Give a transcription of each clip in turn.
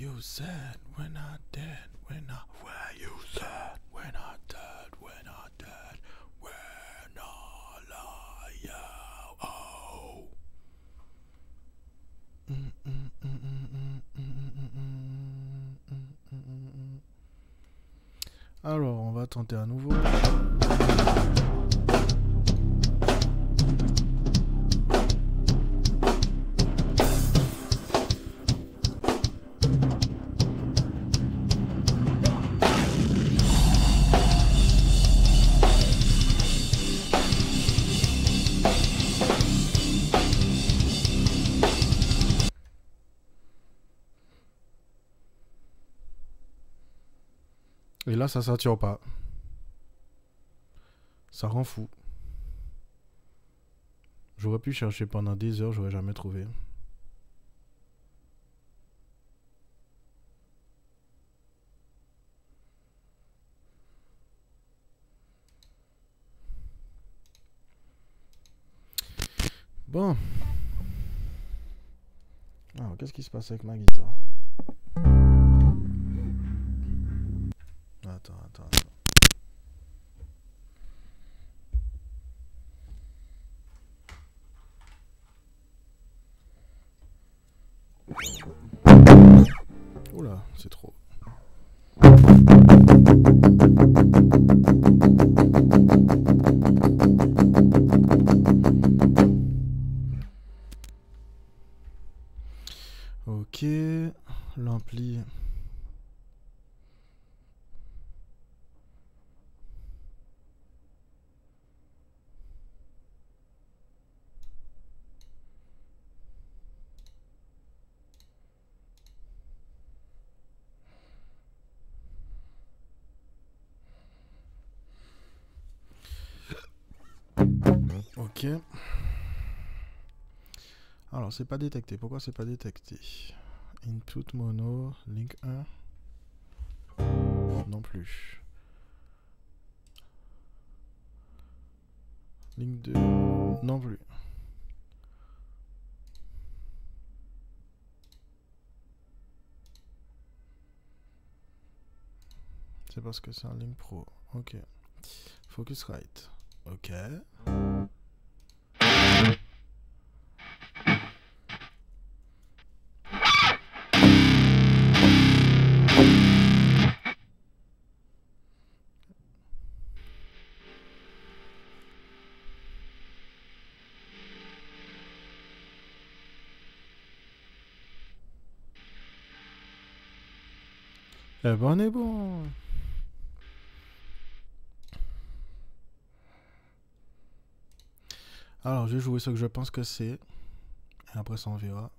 you said, we're not dead, we're not ça sature pas. Ça rend fou. J'aurais pu chercher pendant des heures, j'aurais jamais trouvé. Bon. Alors, qu'est-ce qui se passe avec ma guitare? Attends, attends, attends. C'est pas détecté. Pourquoi c'est pas détecté? Input mono, link 1 Non plus. Link 2 Non plus. C'est parce que c'est un link pro. Ok. Focusrite. Ok. Eh ben on est bon. Alors, je vais jouer ce que je pense que c'est. Et après ça, on verra.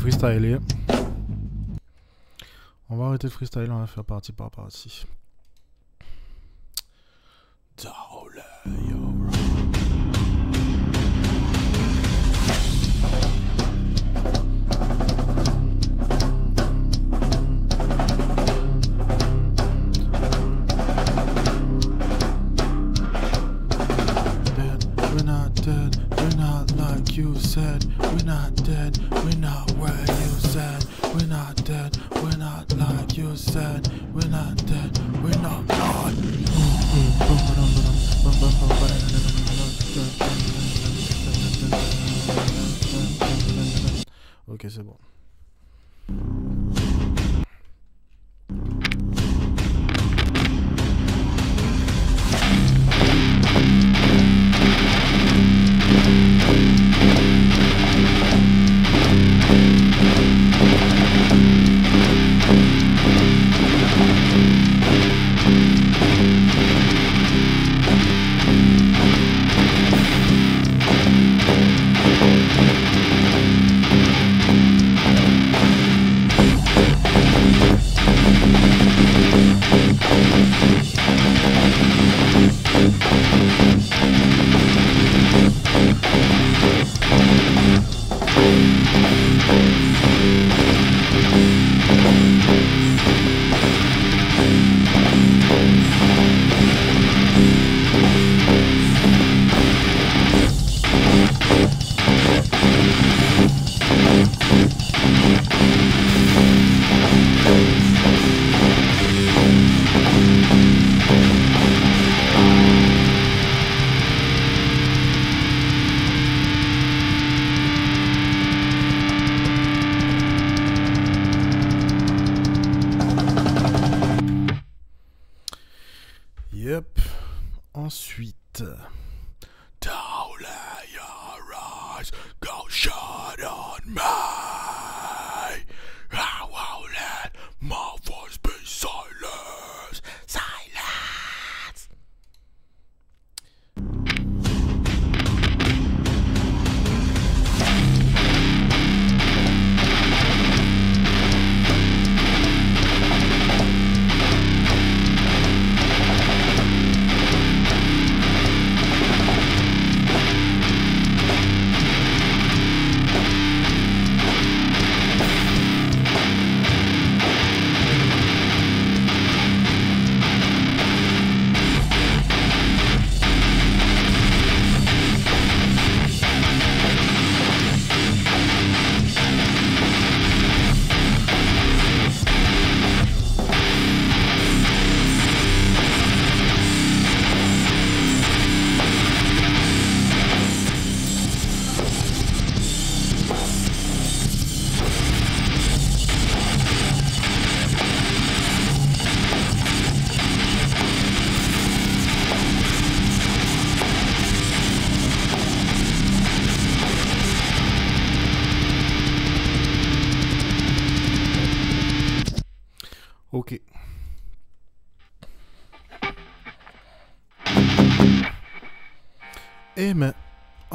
Freestyler. On va arrêter de freestyler, on va faire partie par partie.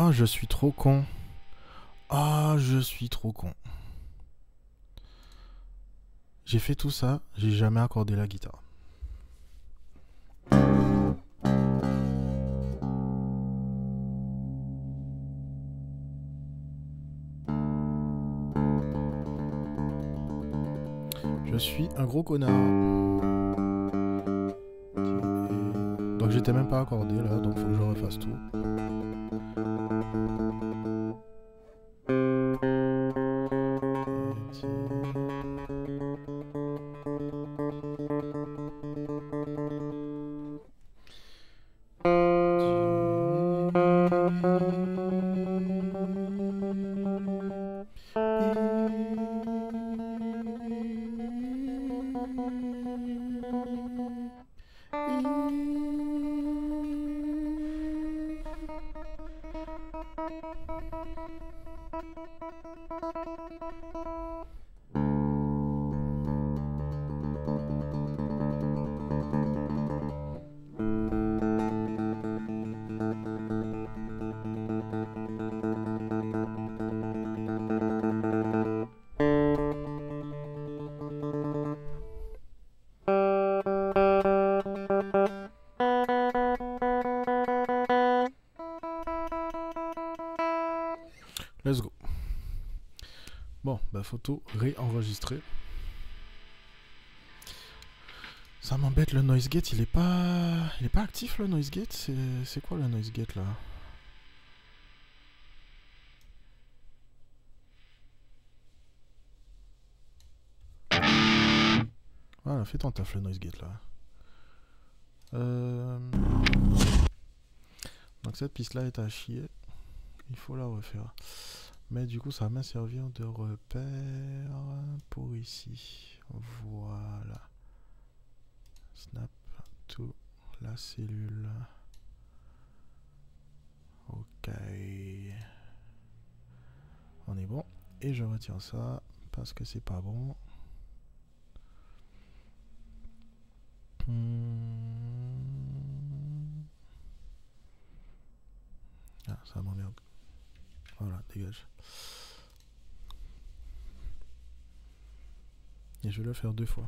Ah, je suis trop con. Ah, je suis trop con. J'ai fait tout ça, j'ai jamais accordé la guitare. Je suis un gros connard. Donc j'étais même pas accordé là, donc faut que je refasse tout. Let's photo réenregistrée. Ça m'embête le noise gate, il est pas il est pas actif le noise gate, c'est quoi le noise gate là? Voilà, fais ton taf le noise gate là. Euh, Donc cette piste là est à chier. Il faut la refaire. Mais du coup, ça va me servir de repère pour ici. Voilà. Snap to la cellule. Ok. On est bon. Et je retire ça parce que c'est pas bon. Hmm. Ah, ça m'emmerde. Voilà, dégage. Et je vais le faire deux fois.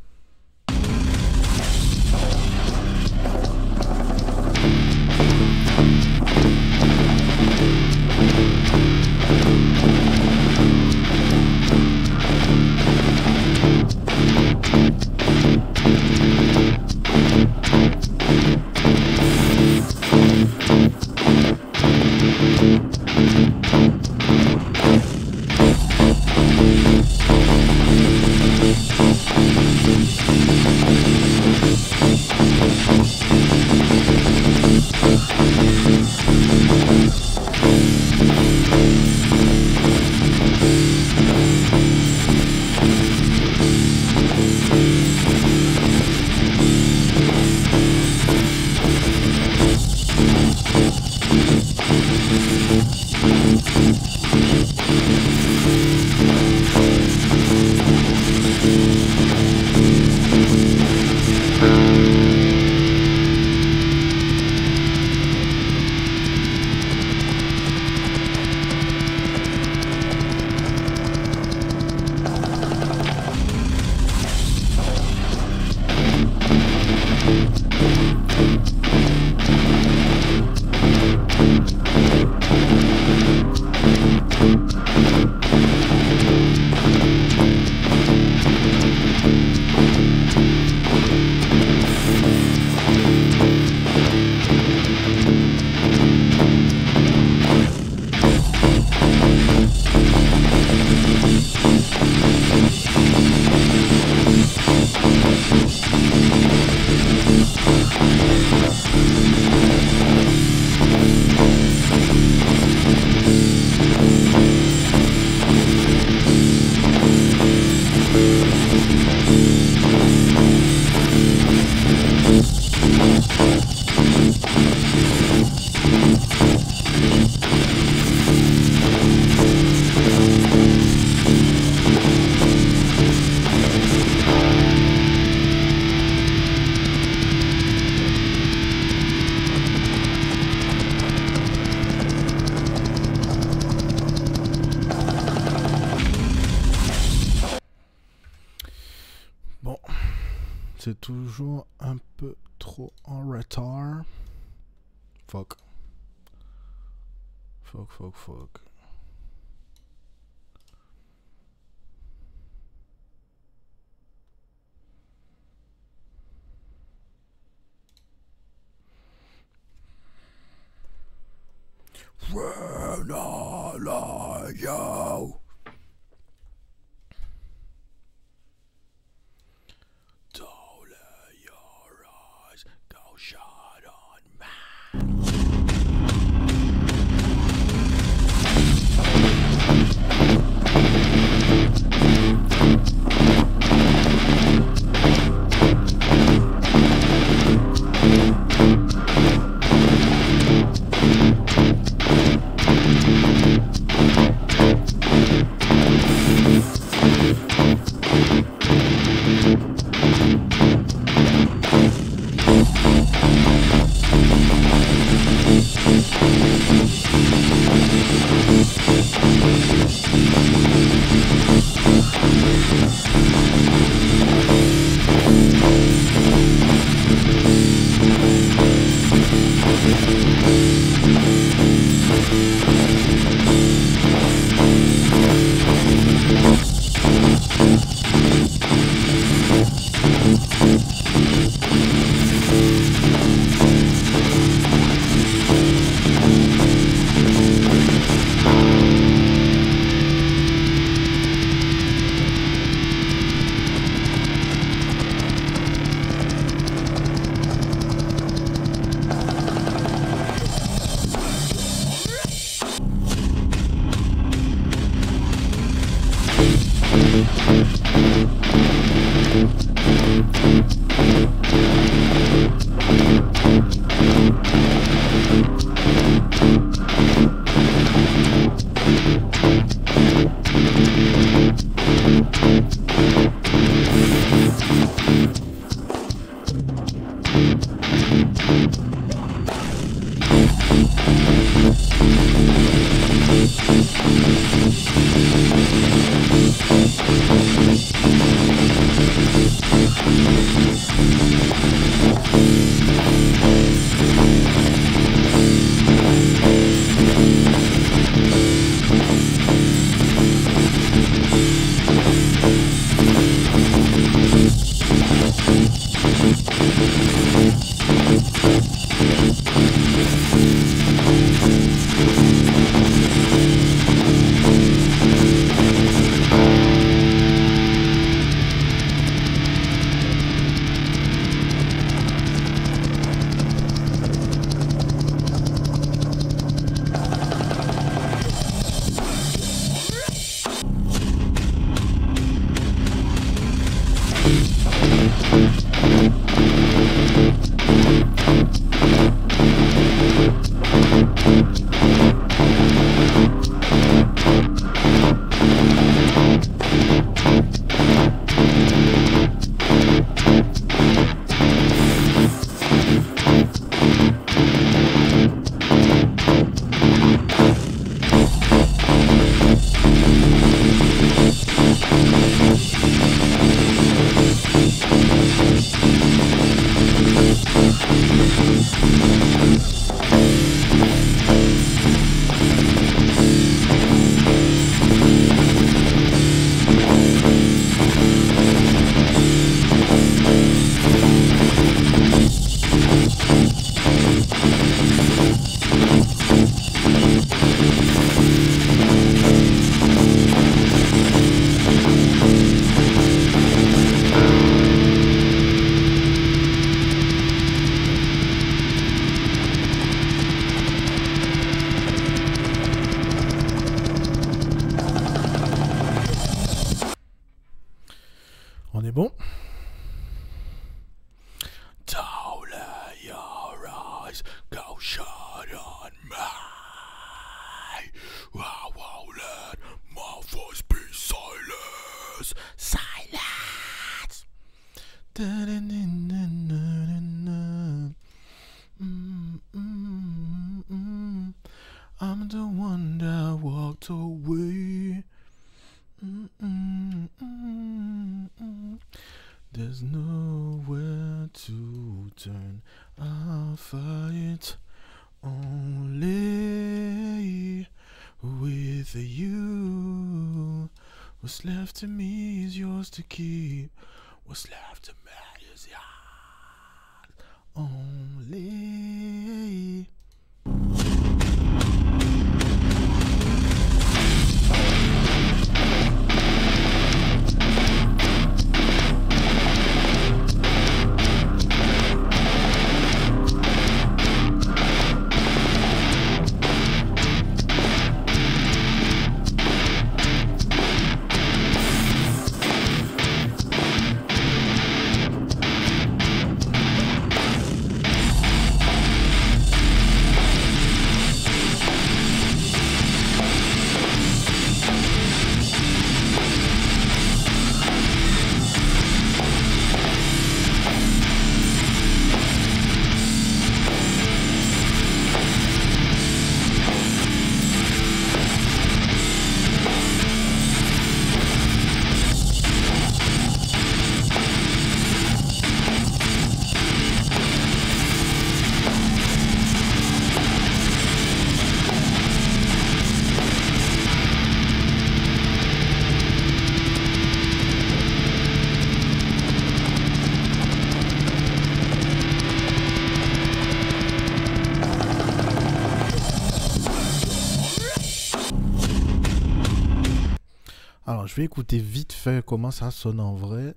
Je vais écouter vite fait comment ça sonne en vrai.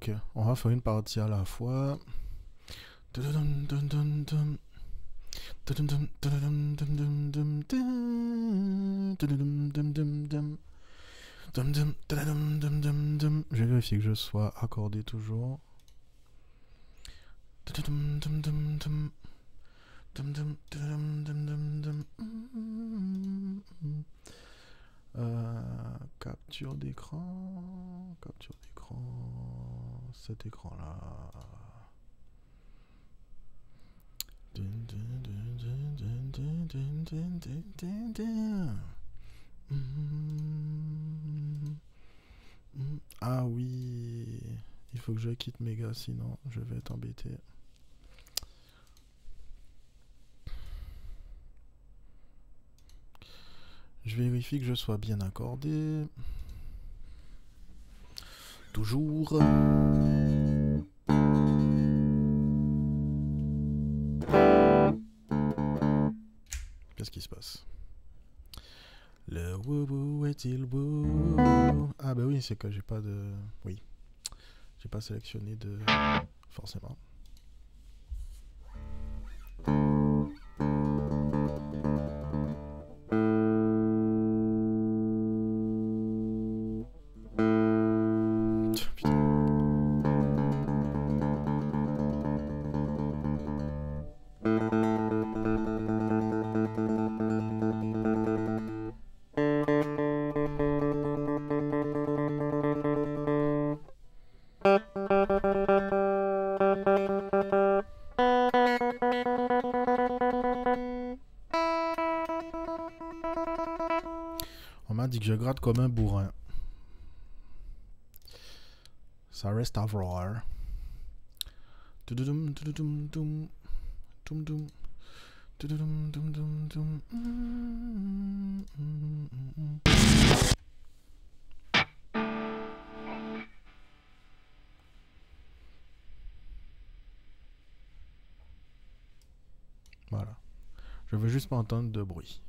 Ok, on va faire une partie à la fois. Je vérifie que je sois accordé toujours. Euh, capture d'écran, capture d'écran, cet écran là. Ah oui, il faut que je quitte Mega sinon je vais être embêté. Je vérifie que je sois bien accordé. Toujours. Qu'est-ce qui se passe? Le wou est-il Ah bah oui, c'est que j'ai pas de... Oui. J'ai pas sélectionné de... Forcément. Comme un bourrin. Ça reste à voir. Voilà. Je veux juste pas entendre de bruit.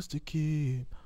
Me is yours to keep.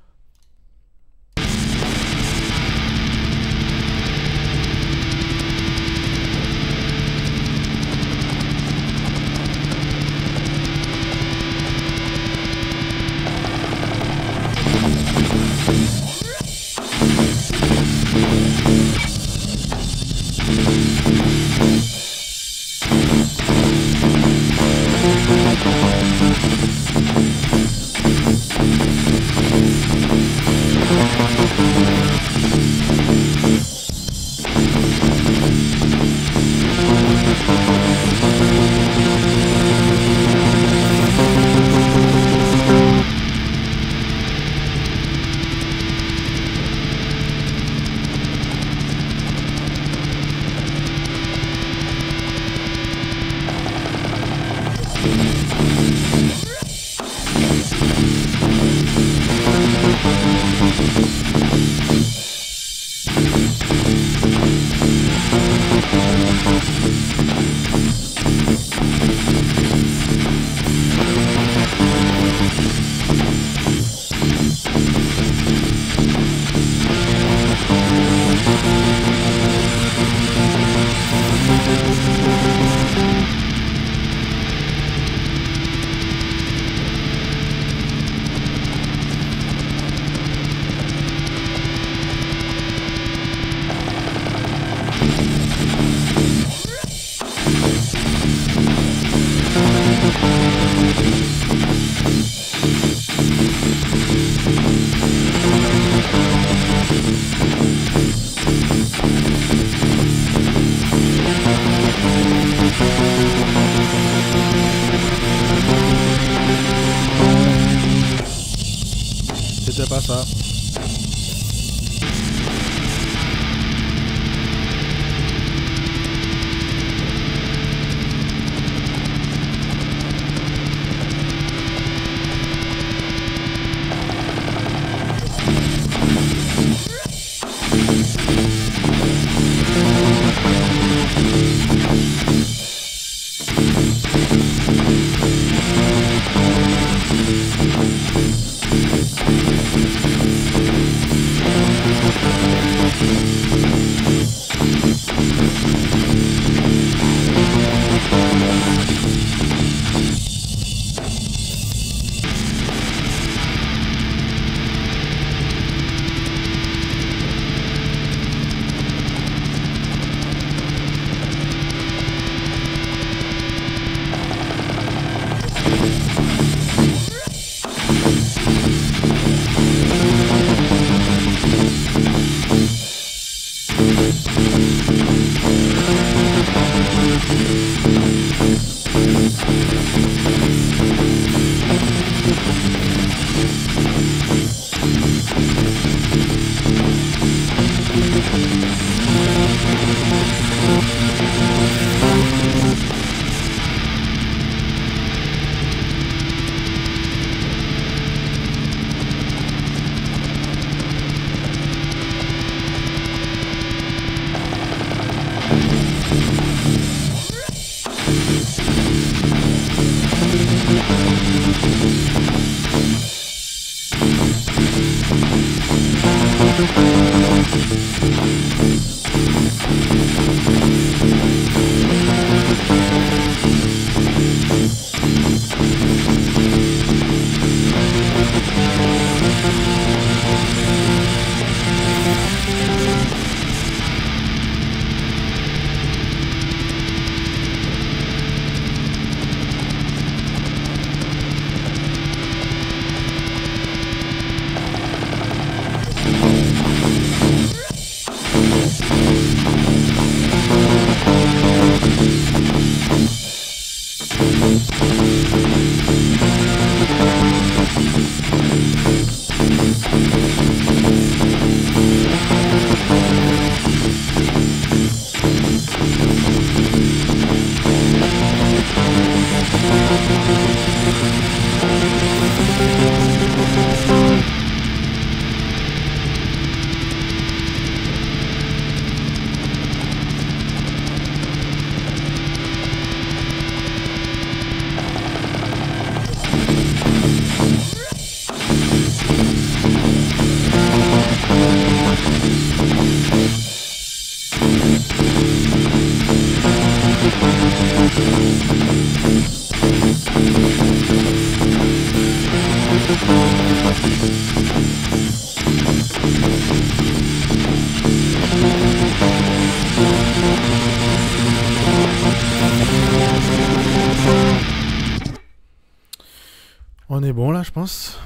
On est bon là, je pense.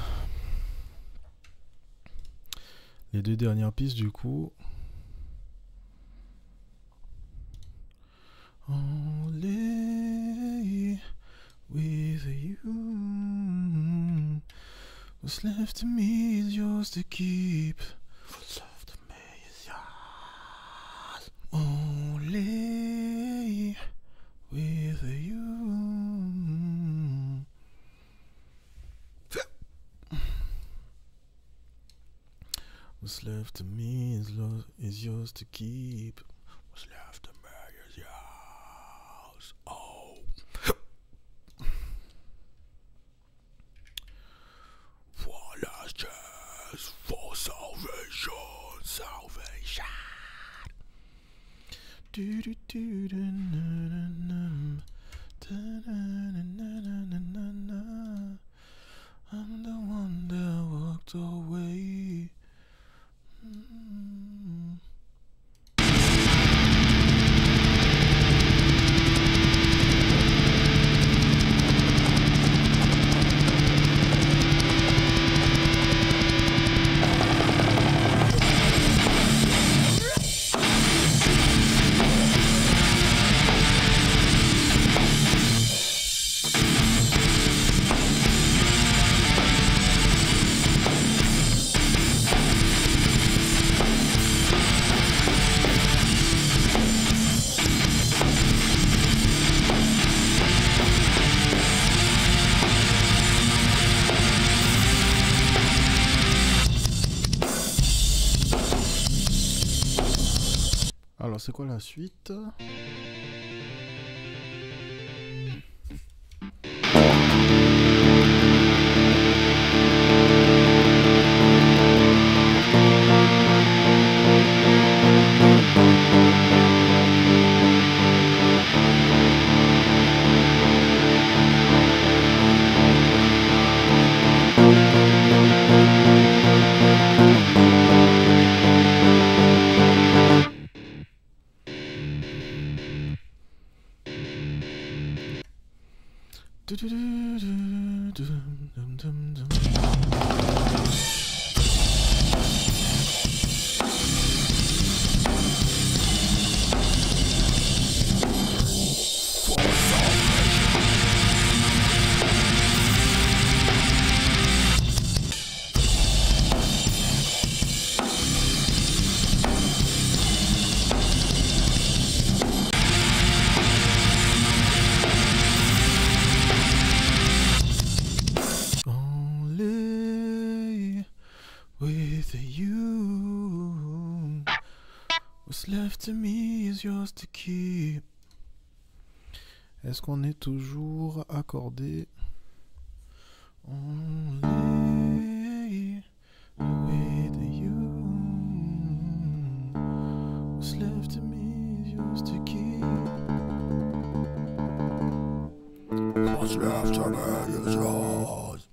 Les deux dernières pistes, du coup. Only with you. What's left to me is yours to keep. What's left to me is yours. Only with you. What's left to me is, lo- is yours to keep. What's left to me is yours. Oh. For last chance, for salvation, salvation. Do do do do na. Da na na na na na na. I'm the one that walked away. C'est quoi la suite? Keep. Est-ce qu'on est toujours accordé? Only you. Left to keep. What's to me is yours.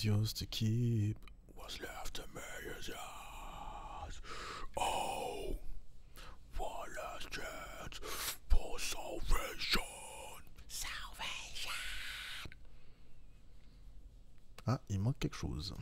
Is yours to keep. What's left to me is yours. Oh, one last chance for salvation. Salvation. Ah, il manque quelque chose.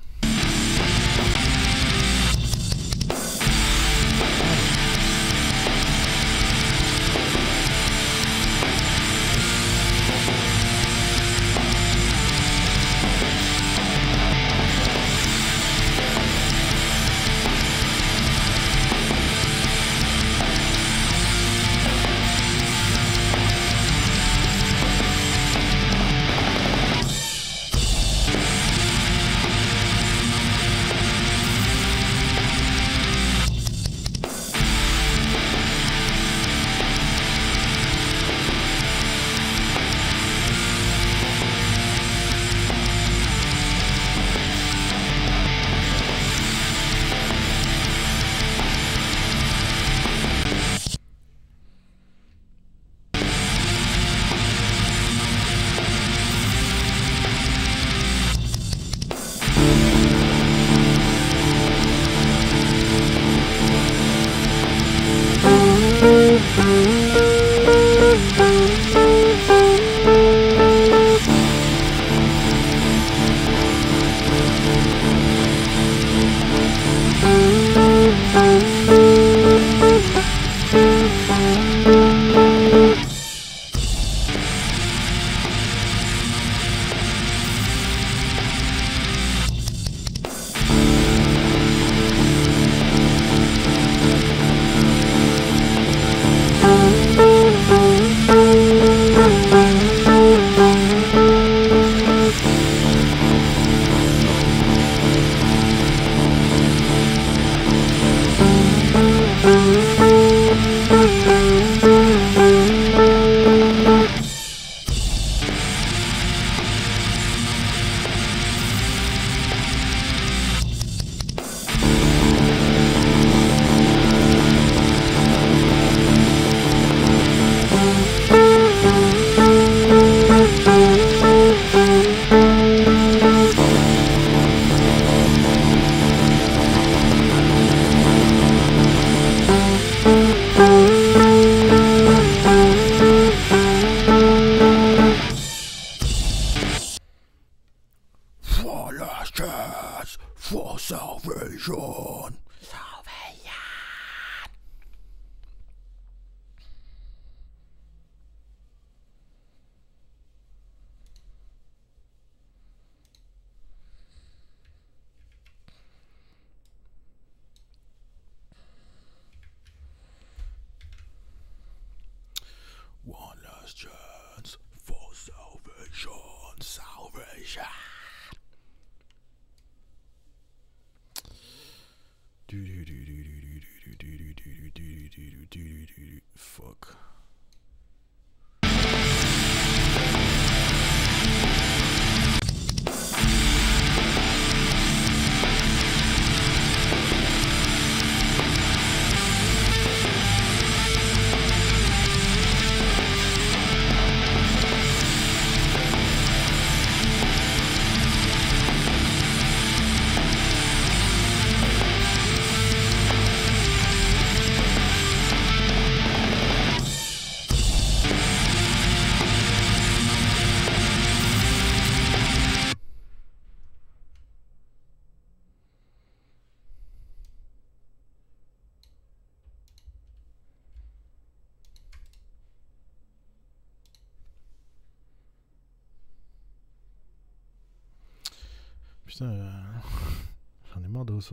Fuck.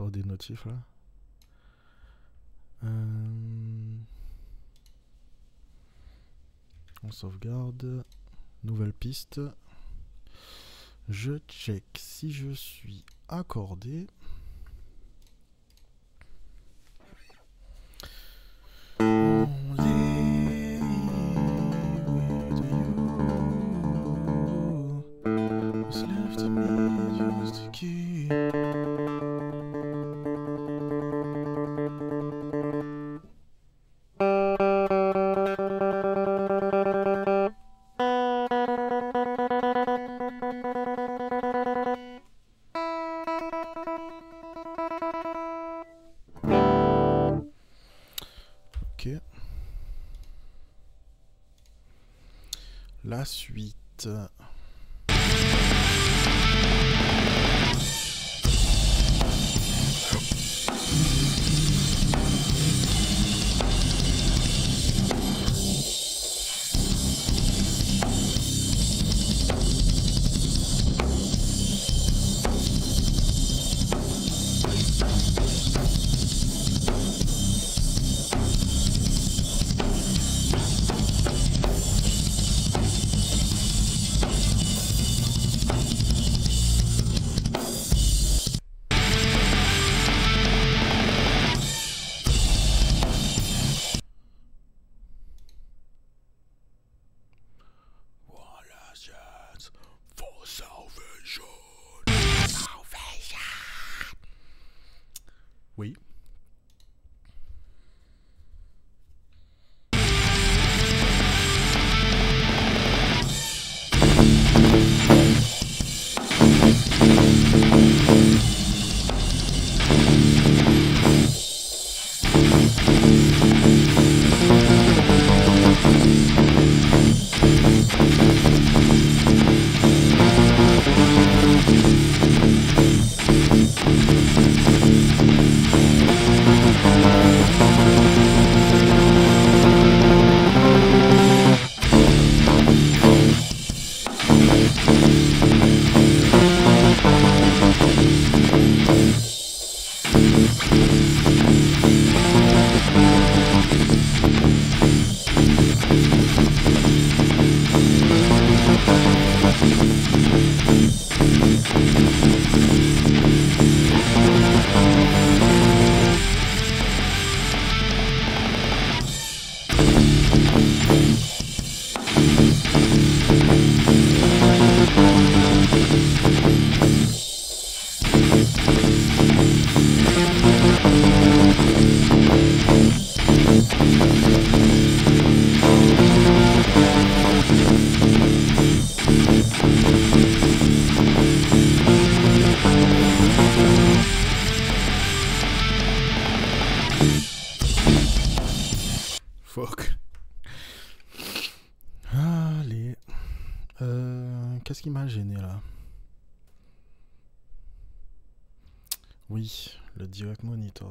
des notifs là. Euh, on sauvegarde. Nouvelle piste. Je check si je suis accordé.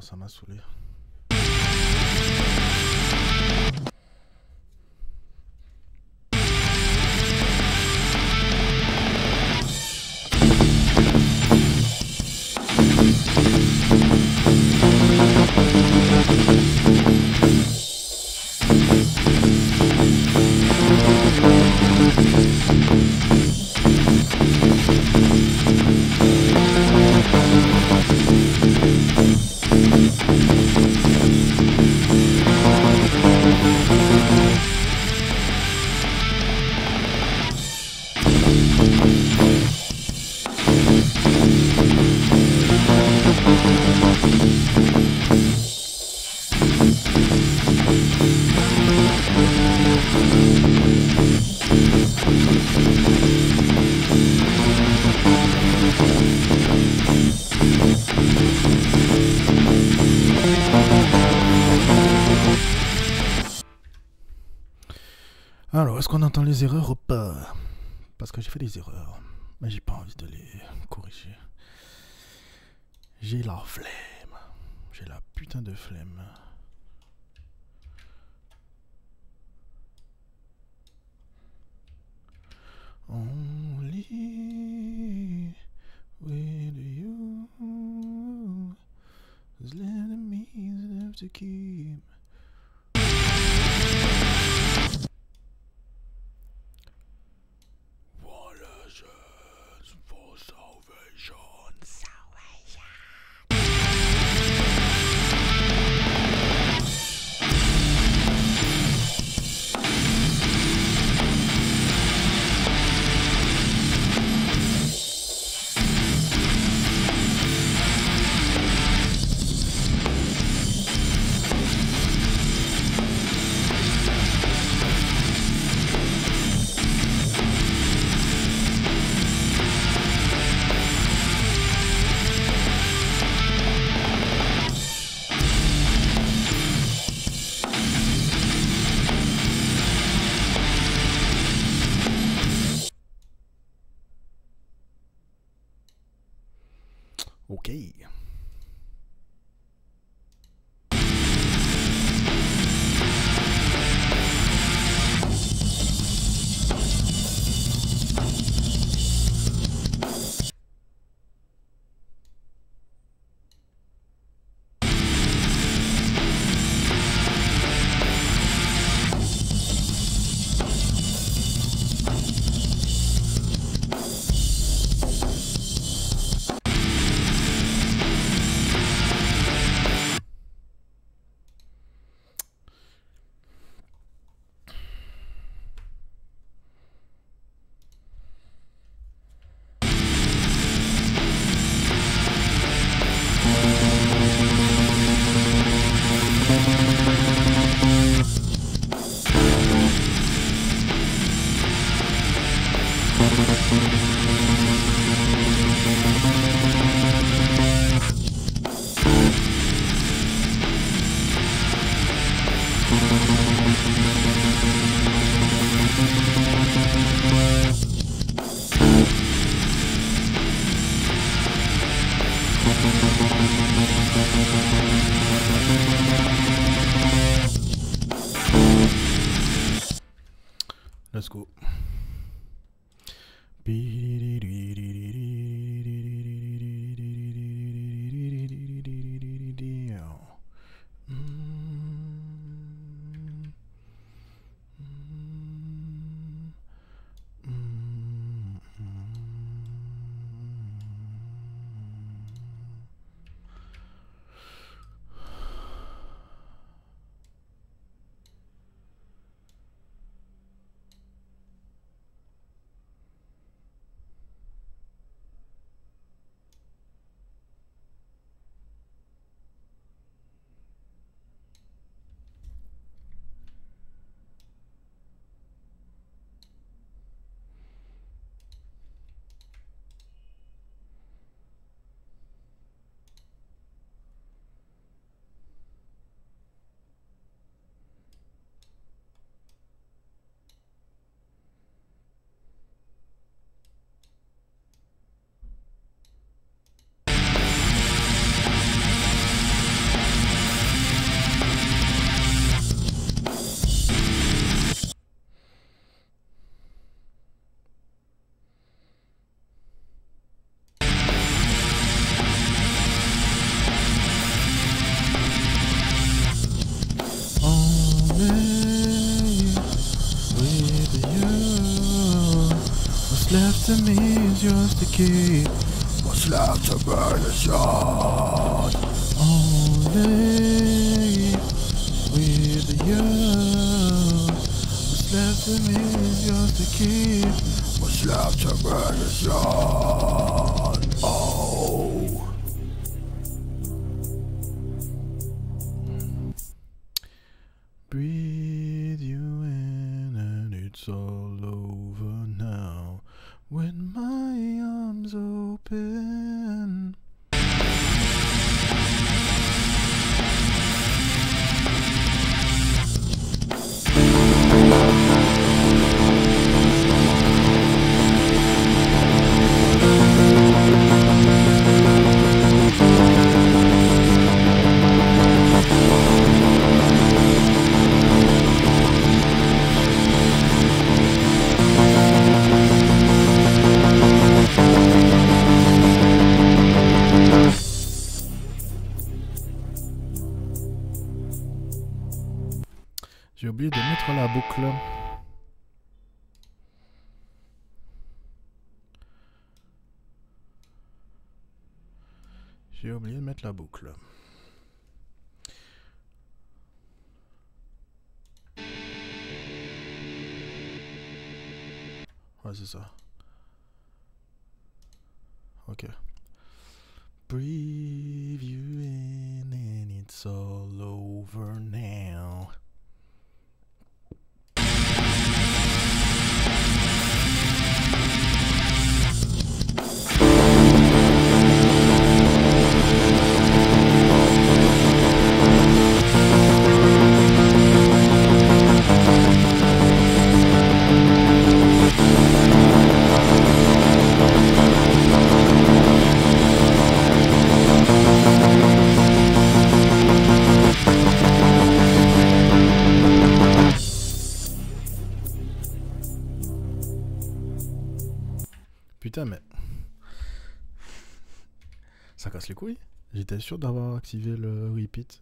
Ça m'a saoulé. Qu'on entend les erreurs ou pas Parce que j'ai fait des erreurs, mais j'ai pas envie de les corriger. J'ai la flemme. J'ai la putain de flemme. Only with you. To me is yours to keep. What's left to burn is yours. Only with you. What's left to me is yours to keep. What's left to burn is yours. La boucle. Ouais, c'est ça. Ok. In and it's all over now. Sûr d'avoir activé le repeat.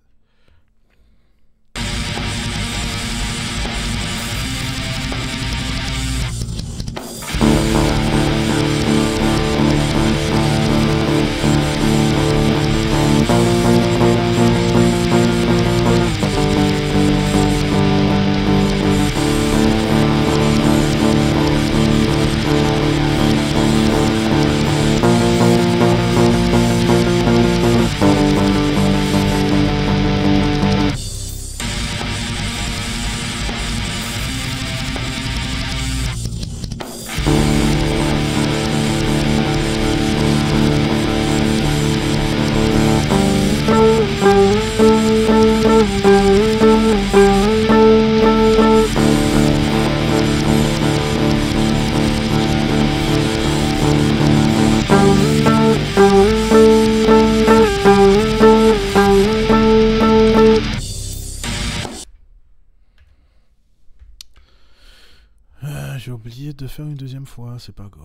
C'est pas grave.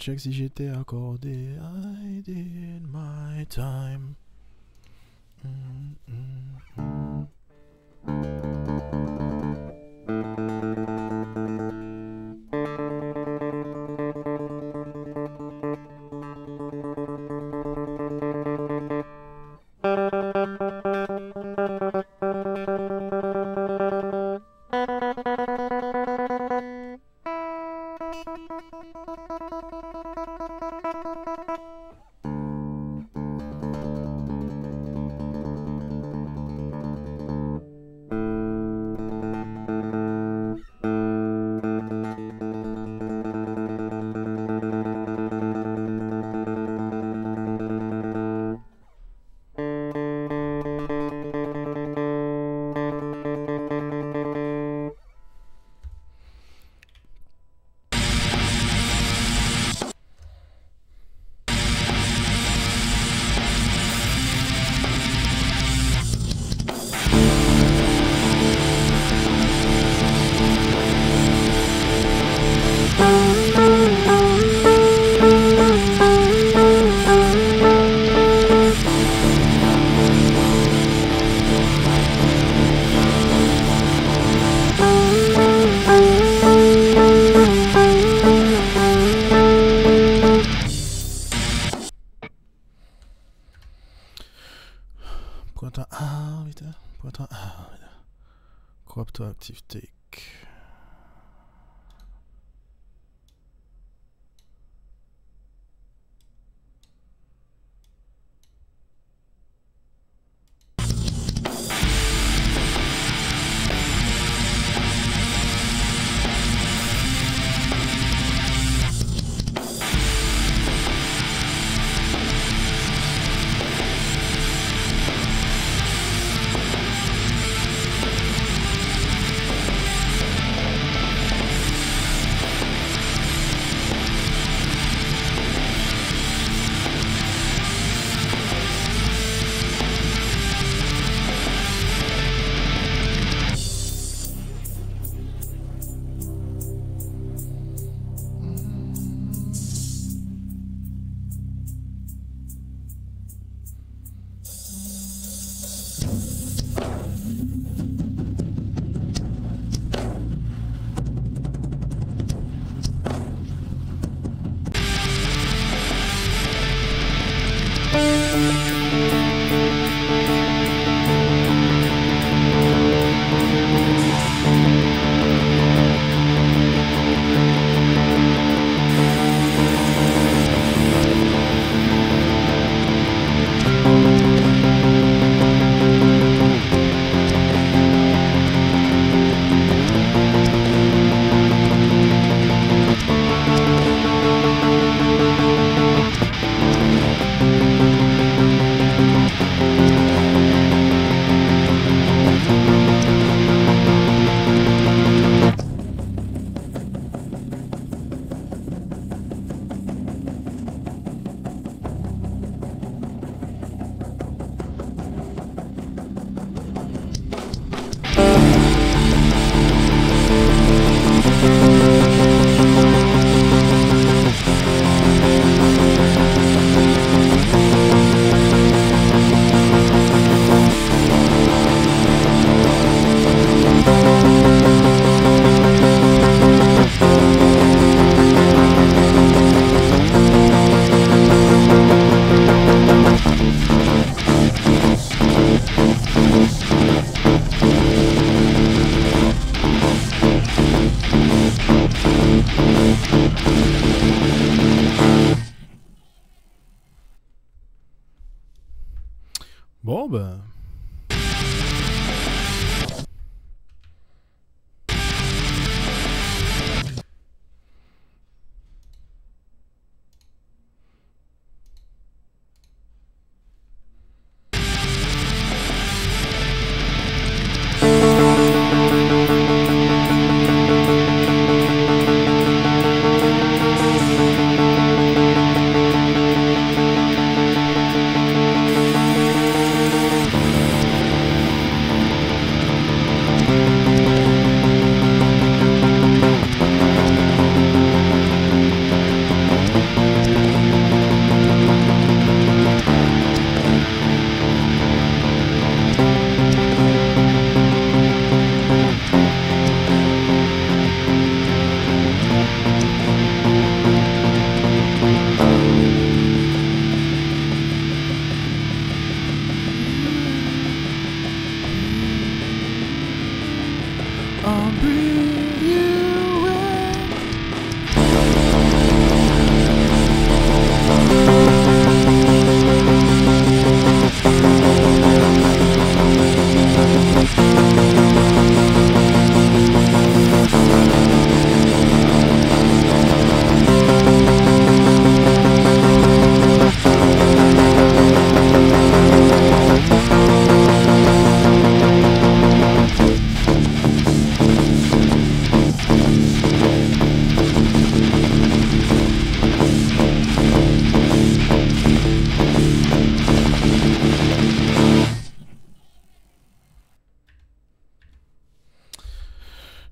Check si j'étais accordé. I did my time.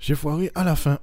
J'ai foiré à la fin.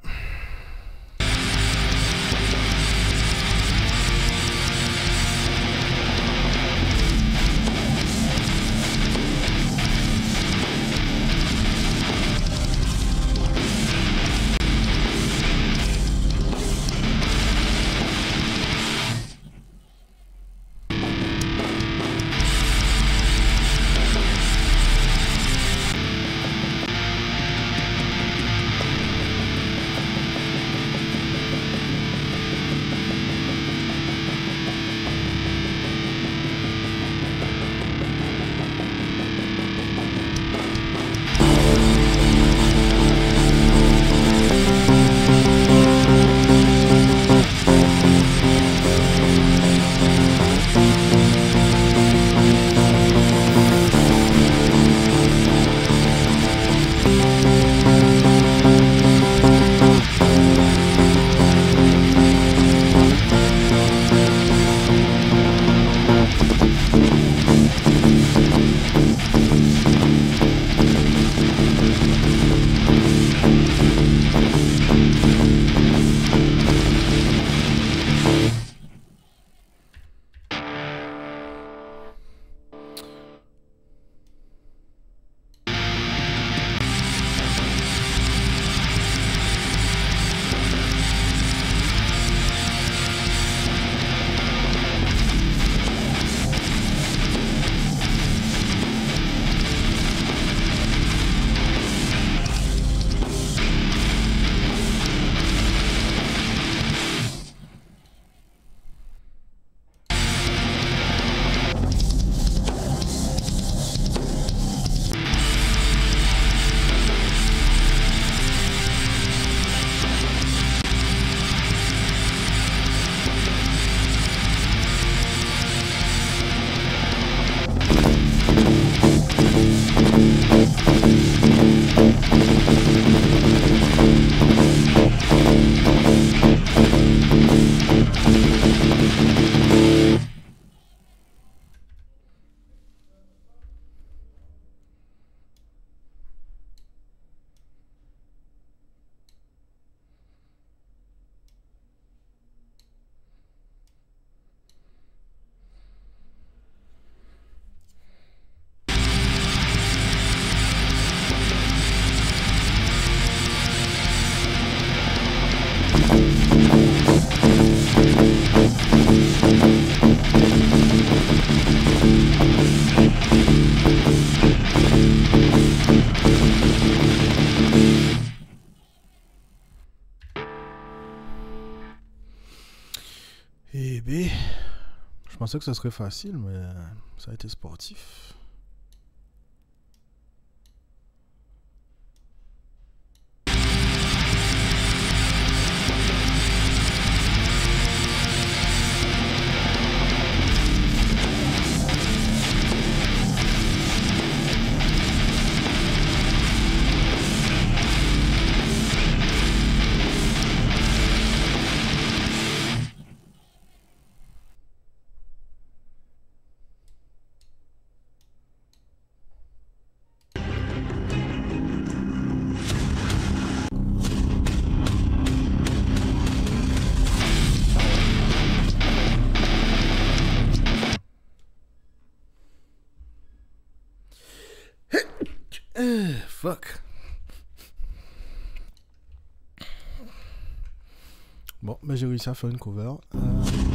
Pensais que ce serait facile, mais ça a été sportif. Fuck. Bon, ben j'ai réussi à faire une cover. Euh,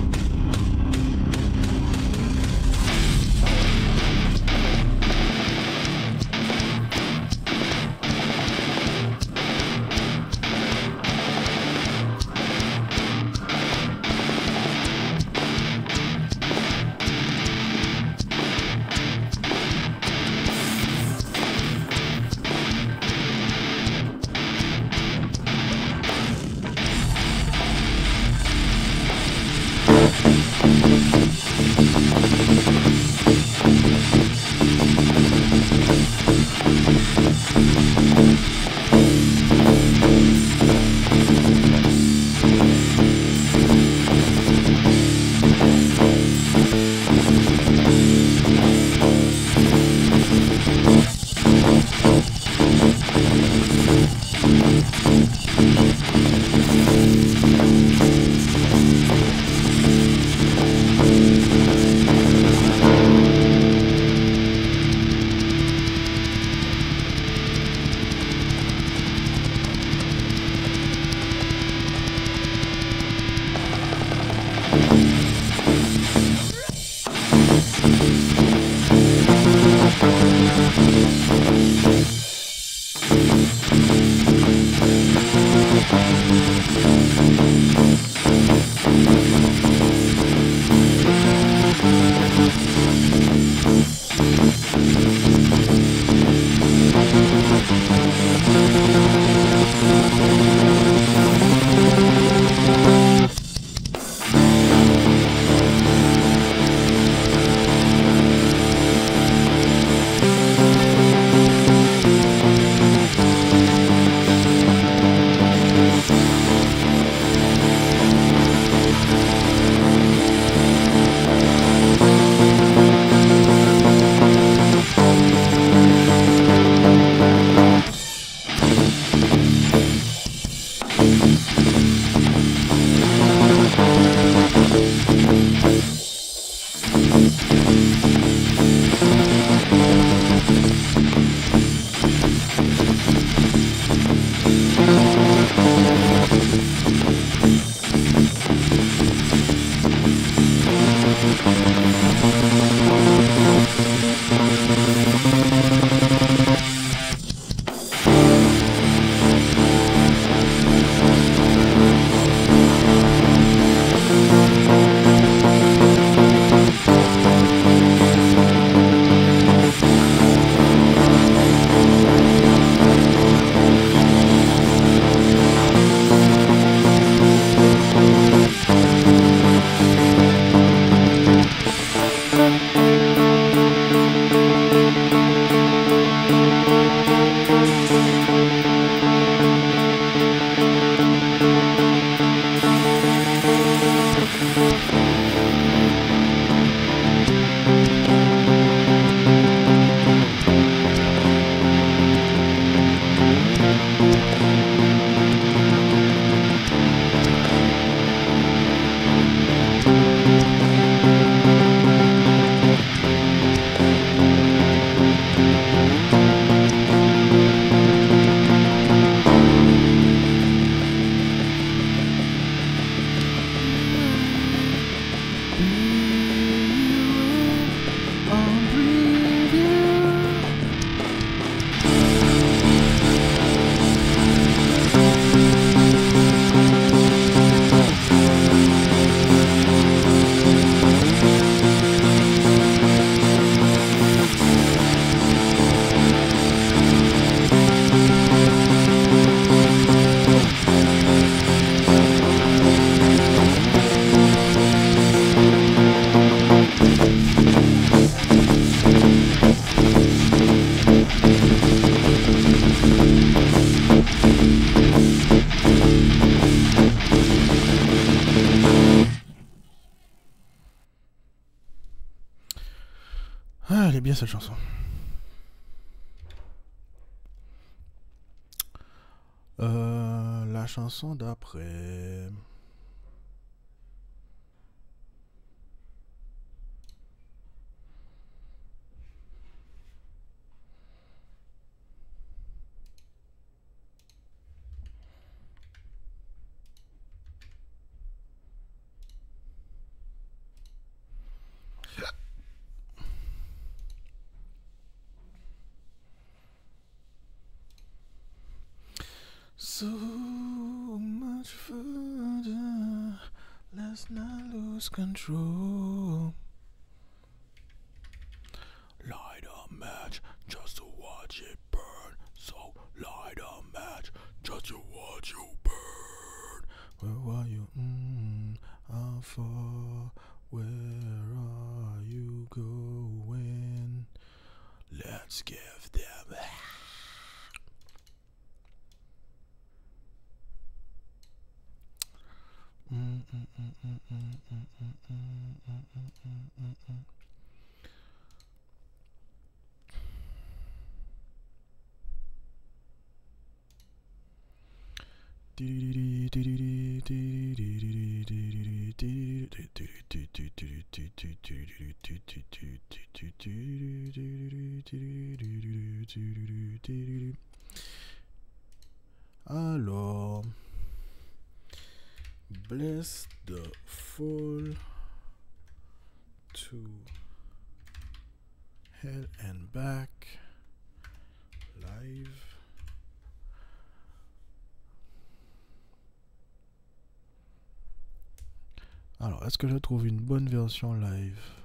cette chanson. Euh, la chanson d'après. The to hell and back live. Alors, est-ce que je trouve une bonne version live?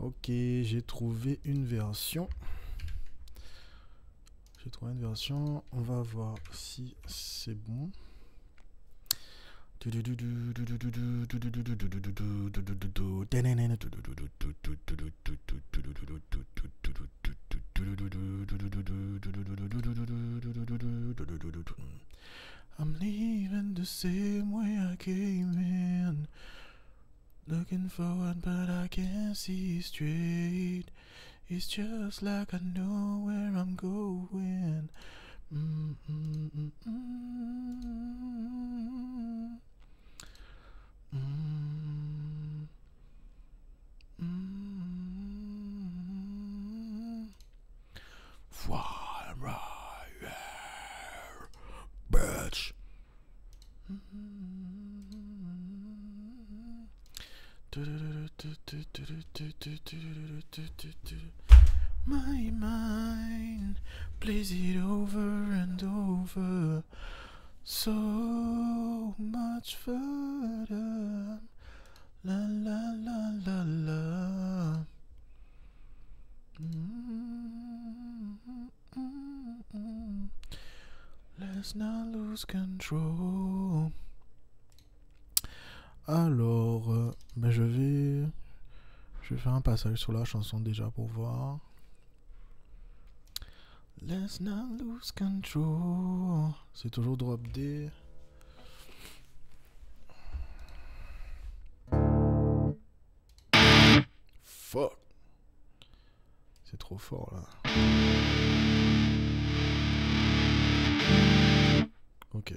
Ok, j'ai trouvé une version. J'ai trouvé une version. On va voir si c'est bon. I'm leaving the same way I came in. Looking forward, but I can't see straight. It's just like I know where I'm going. Mm, mm, mm, mm. Mm. Mm. There, bitch. My mind plays it over and over so much further. La la la la la. Mm-hmm. Let's not lose control. Alors, euh, ben je vais, je vais faire un passage sur la chanson déjà pour voir. Let's not lose control. C'est toujours drop D. Fuck. C'est trop fort là. Ok.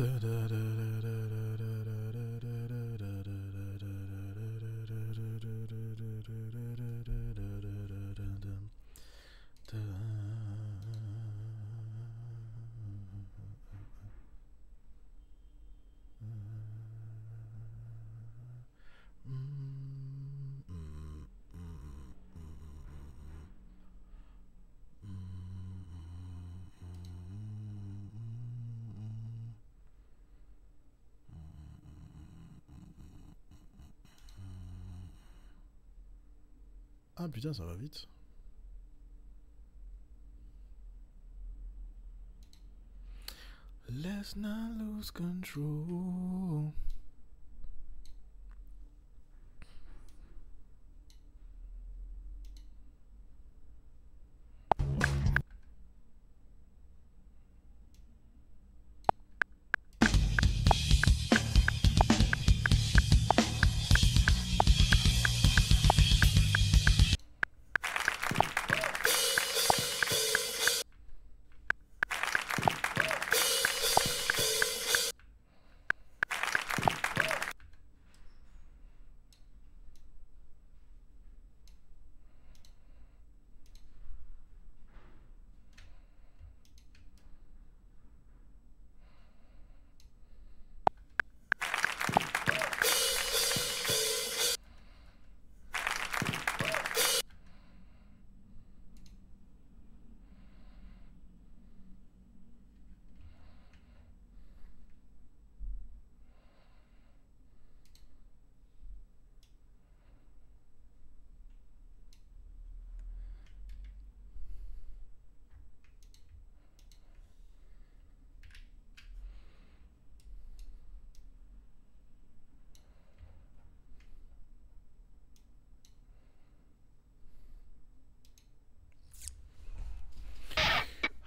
Da, da, da, da da. Ah putain, ça va vite. Let's not lose control.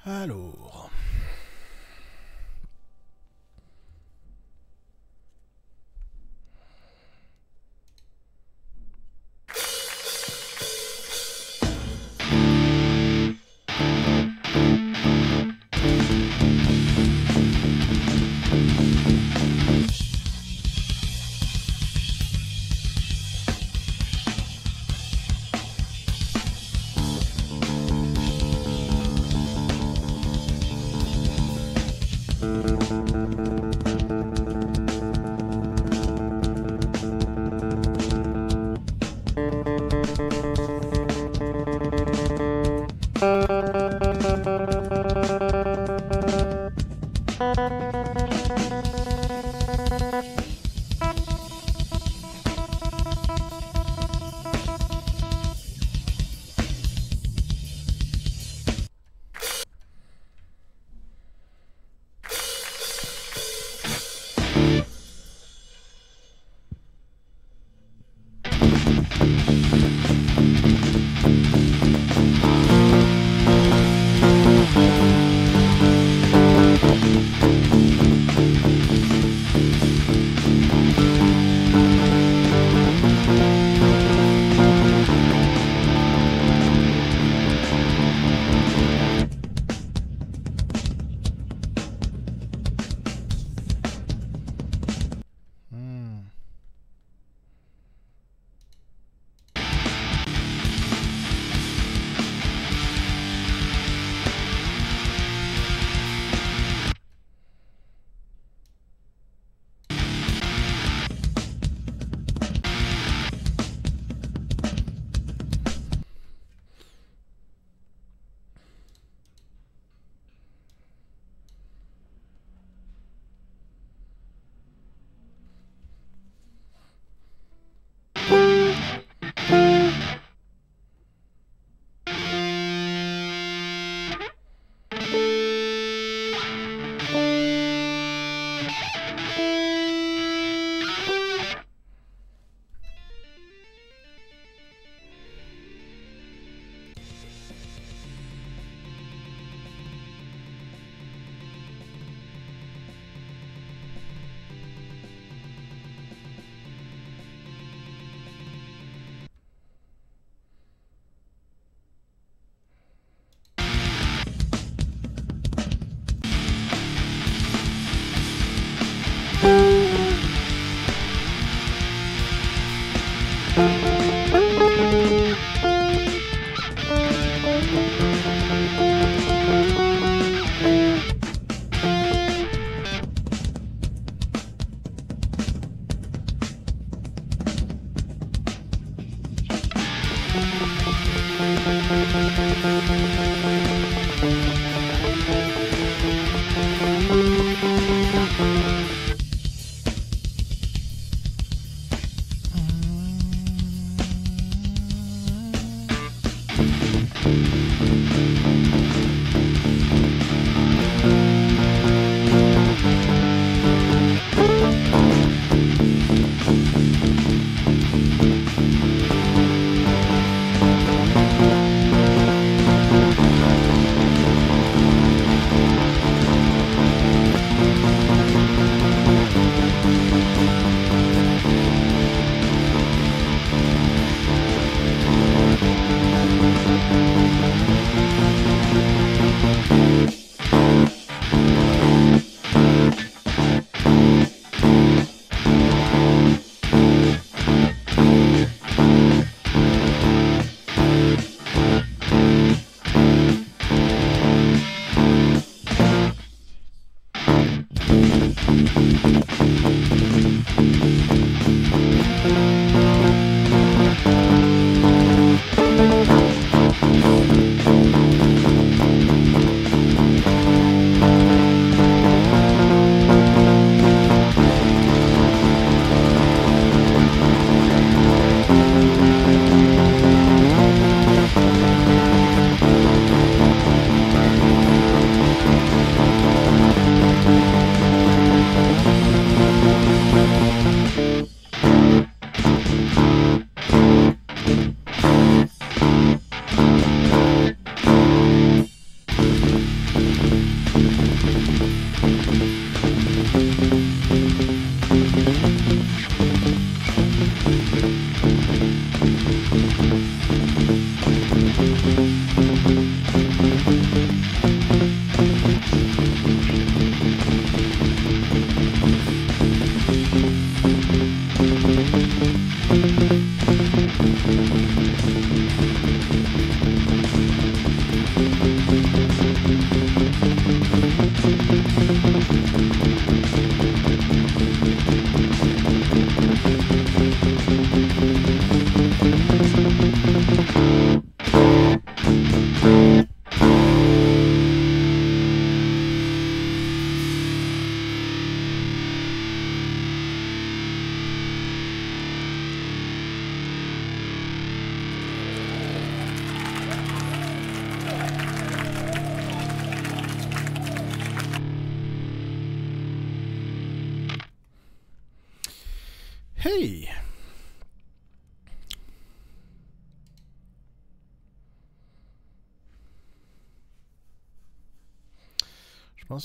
Allô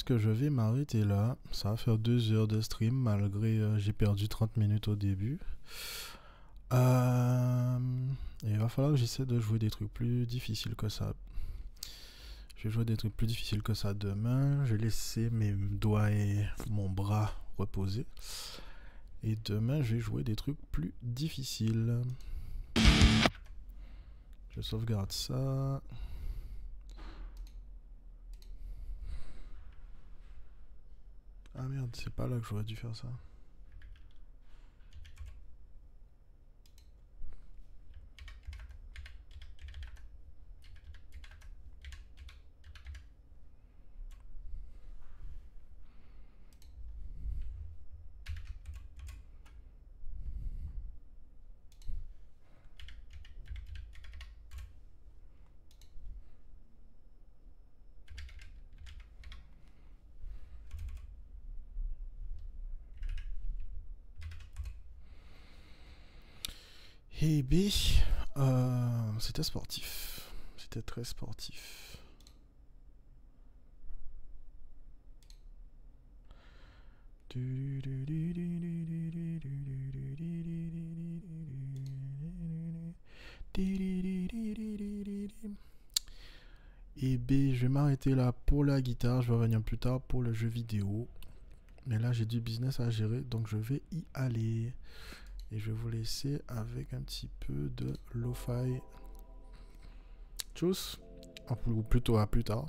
que je vais m'arrêter là. Ça va faire deux heures de stream malgré euh, j'ai perdu 30 minutes au début. Euh, il va falloir que j'essaie de jouer des trucs plus difficiles que ça. Je vais jouer des trucs plus difficiles que ça demain. Je vais laisser mes doigts et mon bras reposer. Et demain, je vais jouer des trucs plus difficiles. Je sauvegarde ça. Ah merde, c'est pas là que j'aurais dû faire ça. Et B, euh, c'était sportif. C'était très sportif. Et B, je vais m'arrêter là pour la guitare. Je vais revenir plus tard pour le jeu vidéo. Mais là, j'ai du business à gérer, donc je vais y aller. Et je vais vous laisser avec un petit peu de lo-fi. Tchuss Ou plutôt à plus tard.